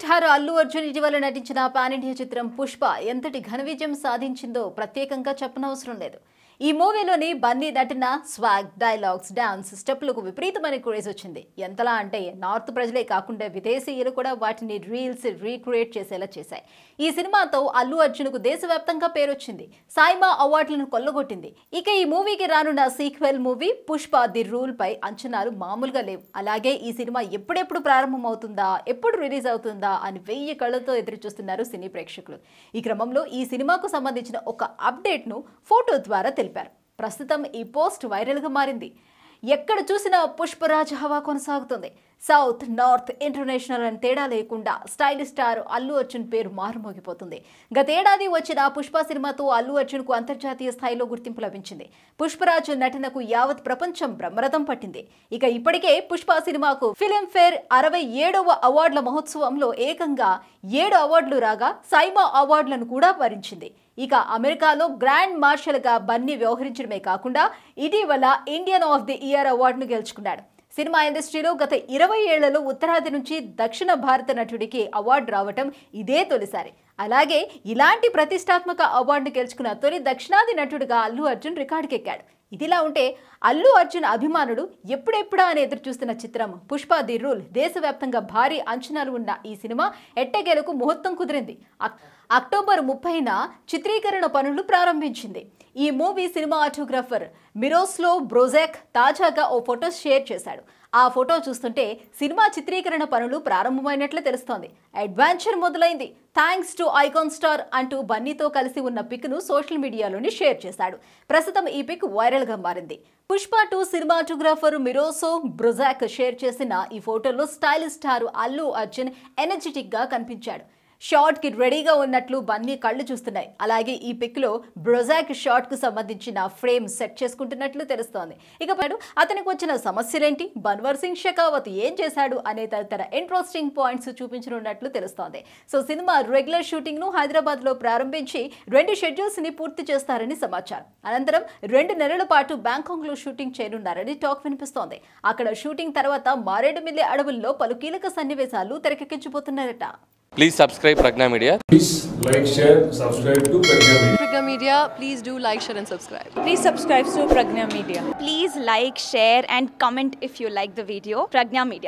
Star Allu Arjun ఇటీవల నటించిన pan India చిత్రం పుష్ప ఎంతటి ఘన విజయం సాధించిందో ప్రత్యేకంగా చెప్పనవసరం లేదు ఈ మూవీలోని బన్నీ నటన స్వాగ్ డైలాగ్స్ డాన్స్ స్టెప్లకు విపరీతమైన క్రేజ్ వచ్చింది ఎంతలా అంటే నార్త్ ప్రజలే కాకుండా విదేశీయులు కూడా వాటిని రీల్స్ రీక్రియేట్ చేసేలా చేశాయి ఈ సినిమాతో అల్లు అర్జున్కు దేశవ్యాప్తంగా పేరు వచ్చింది సాయిమా అవార్డులను కొల్లగొట్టింది ఇక ఈ మూవీకి రానున్న sequel movie Pushpa the rule పై అంచనాలు మామూలుగా లేవు అలాగే ఈ సినిమా ఎప్పుడెప్పుడు ప్రారంభమవుతుందా ఎప్పుడు రిలీజ్ అవుతుందా అని వెయ్యి కళ్ళతో ఎదురు చూస్తున్నారు సినీ ప్రేక్షకులు ఈ క్రమంలో ఈ సినిమాకు సంబంధించిన ఒక అప్డేట్ను ఫోటో ద్వారా తెలియదు తెలిపారు ప్రస్తుతం ఈ పోస్ట్ వైరల్గా మారింది ఎక్కడ చూసినా పుష్పరాజ్ హవా కొనసాగుతుంది సౌత్ నార్త్ ఇంటర్నేషనల్ అని తేడా లేకుండా స్టైల్ స్టార్ అల్లు అర్జున్ పేరు మారుమోగిపోతుంది గతేడాది వచ్చిన పుష్ప సినిమాతో అల్లు అర్జున్కు అంతర్జాతీయ స్థాయిలో గుర్తింపు లభించింది పుష్పరాజ్ నటనకు యావత్ ప్రపంచం బ్రహ్మరథం పట్టింది ఇక ఇప్పటికే పుష్ప సినిమాకు ఫిలింఫేర్ అరవై ఏడవ అవార్డుల మహోత్సవంలో ఏకంగా ఏడు అవార్డులు రాగా సైమా అవార్డులను కూడా వరించింది ఇక అమెరికాలో గ్రాండ్ మార్షల్గా బన్నీ వ్యవహరించడమే కాకుండా ఇటీవల ఇండియన్ ఆఫ్ ది ఇయర్ అవార్డును గెలుచుకున్నాడు సినిమా ఇండస్ట్రీలో గత ఇరవై ఏళ్లలో ఉత్తరాది నుంచి దక్షిణ భారత నటుడికి అవార్డు రావటం ఇదే తొలిసారి అలాగే ఇలాంటి ప్రతిష్టాత్మక అవార్డును గెలుచుకున్న తొలి దక్షిణాది నటుడిగా అల్లు అర్జున్ రికార్డుకెక్కాడు ఇదిలా ఉంటే అల్లు అర్జున్ అభిమానుడు ఎప్పుడెప్పుడా అని ఎదురు చూస్తున్న చిత్రం పుష్ప ది రూల్ దేశవ్యాప్తంగా భారీ అంచనాలు ఉన్న ఈ సినిమా ఎట్టగేలకు ముహూర్తం కుదిరింది అక్టోబర్ ముప్పైన చిత్రీకరణ పనులు ప్రారంభించింది ఈ movie cinematographer Miroslaw Brozek తాజాగా ఓ ఫోటో షేర్ చేశాడు ఆ ఫోటో చూస్తుంటే సినిమా చిత్రీకరణ పనులు ప్రారంభమైనట్లు తెలుస్తోంది అడ్వెంచర్ మొదలైంది థ్యాంక్స్ టు ఐకాన్ స్టార్ అంటూ బన్నీతో కలిసి ఉన్న పిక్ను సోషల్ మీడియాలోనే షేర్ చేశాడు ప్రస్తుతం ఈ పిక్ వైరల్గా మారింది Pushpa two cinematographer Miroslaw Brozek share చేసిన ఈ ఫోటోలో స్టైలిష్ స్టార్ అల్లు అర్జున్ గా కనిపించాడు షార్ట్ కి రెడీగా ఉన్నట్లు బన్నీ కళ్ళు చూస్తున్నాయి అలాగే ఈ పిక్ లో బ్రొజాక్ కు సంబంధించిన ఫ్రేమ్ సెట్ చేసుకుంటున్నట్లు తెలుస్తోంది ఇక అతనికి వచ్చిన సమస్యలేంటి బన్వర్ సింగ్ షెకావత్ ఏం చేశాడు అనే తదితర ఇంట్రెస్టింగ్ పాయింట్స్ చూపించనున్నట్లు తెలుస్తోంది సో సినిమా రెగ్యులర్ షూటింగ్ ను హైదరాబాద్ లో ప్రారంభించి రెండు షెడ్యూల్స్ ని పూర్తి చేస్తారని సమాచారం అనంతరం రెండు నెలల పాటు లో షూటింగ్ చేయనున్నారని టాక్ వినిపిస్తోంది అక్కడ షూటింగ్ తర్వాత మారేడుమిల్లి అడవుల్లో పలు కీలక సన్నివేశాలు తెరకెక్కించబోతున్నారట Please subscribe Pragna Media. Please like, share, subscribe to Pragna Media. Pragna Media, please do like, share and subscribe. Please subscribe to Pragna Media. Please like, share and comment if you like the video. Pragna Media.